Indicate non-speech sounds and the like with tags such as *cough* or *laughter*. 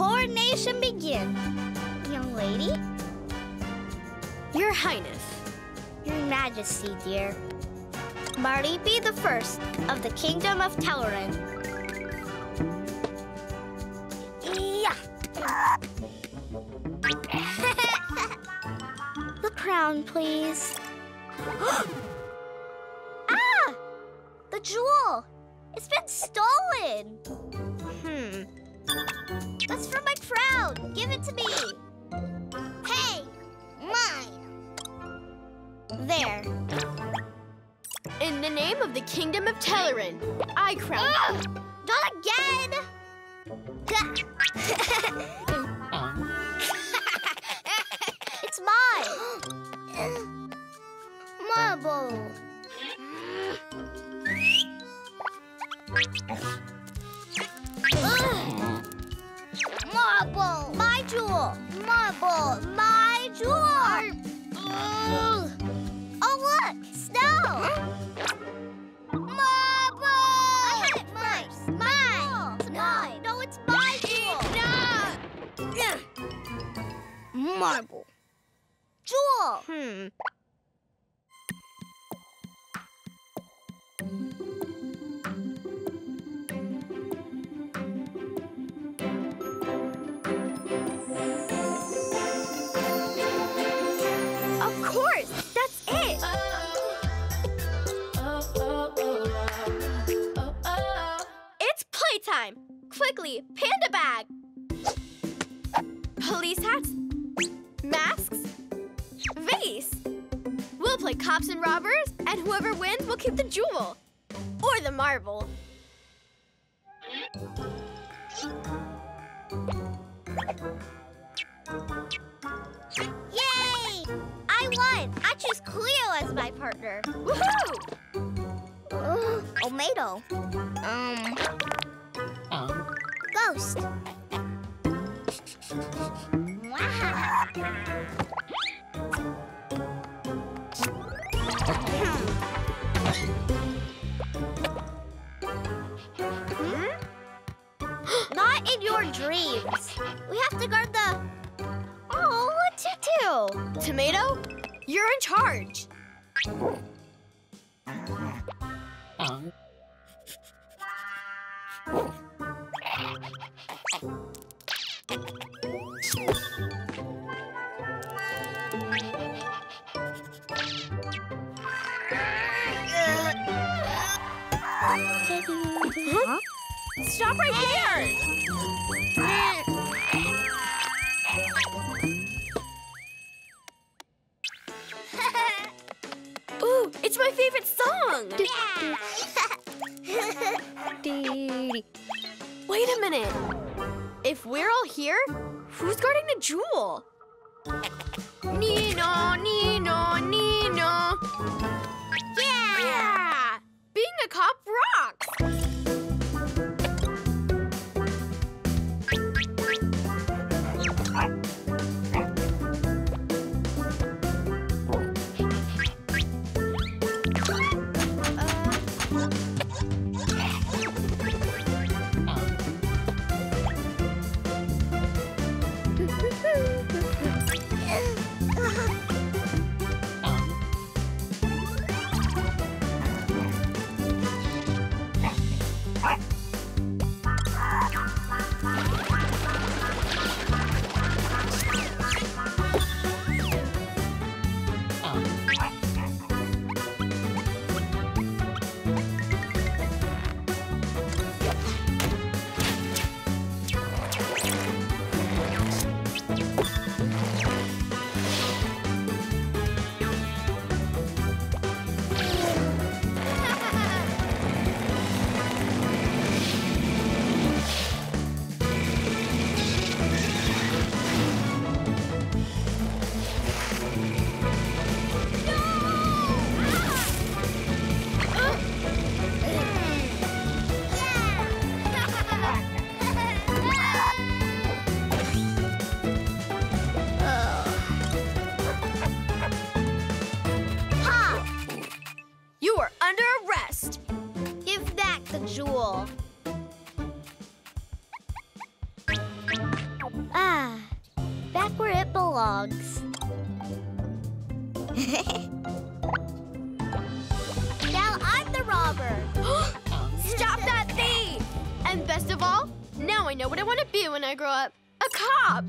coronation begin. Young lady? Your Highness. Your Majesty, dear. Marty be the first of the Kingdom of Telerin. Yeah. *laughs* the crown, please. *gasps* ah! The jewel! It's been stolen! For my crown. Give it to me. Hey! Mine! There. In the name of the Kingdom of Telerin, I crown. Ugh! Not again! *laughs* it's mine! Marble! Marble! My jewel! Ugh! Oh, look! Snow! Marble! I had it first! Mine! It's mine! No, it's my jewel! Marble. Jewel! Hmm. Quickly, panda bag! Police hats, masks, vase. We'll play cops and robbers, and whoever wins will keep the jewel. Or the marble. Yay! I won! I choose Cleo as my partner. Woohoo! Tomato. Um. Wow. Hmm? *gasps* Not in your dreams. We have to guard the. Oh, Tutu. Tomato, you're in charge. Huh? Stop right there! *laughs* Ooh, it's my favorite song! *laughs* Wait a minute. If we're all here, who's guarding the jewel? Nino, Jewel. Ah, back where it belongs. *laughs* now I'm the robber. *gasps* Stop that thief! And best of all, now I know what I want to be when I grow up. A cop!